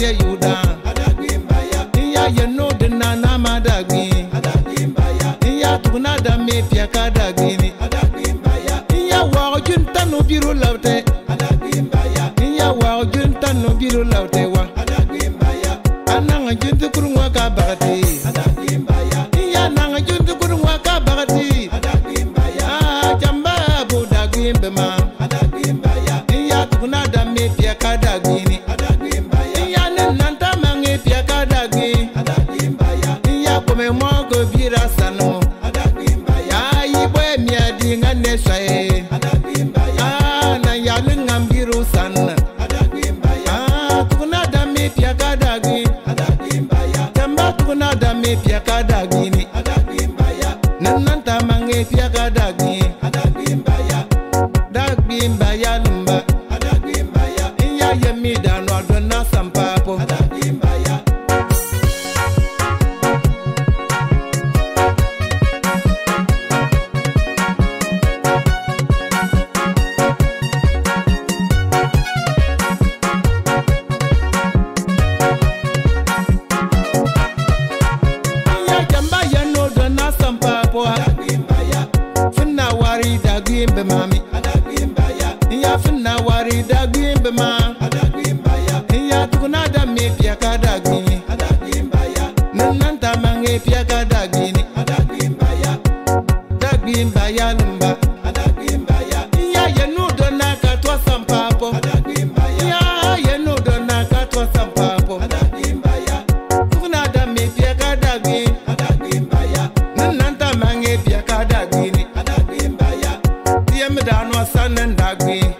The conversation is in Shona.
tear you down. Iya ye no de na na ma dagbi. Iya tuguna da me pia ka dagbi ni. Iya wa ojun tanu biru laute. Iya wa ojun tanu biru laute wa. Ananga juntu kurunwa ka bagati. adinga neshae ah, Dagbimba ya lumba, Dagbimba ya, inya yemi danwa dunna sampa. na wari dagin bema iya tukuna da mi fiya ka dagin nunan ta mange fiya ka dagin dagin baya lumba iya yenu dona ka tuwa sampapo iya yenu dona ka tuwa sampapo tukuna da mi fiya ka dagin nunan ta mange fiya ka dagin tiye mi da nuwa sanin dagin.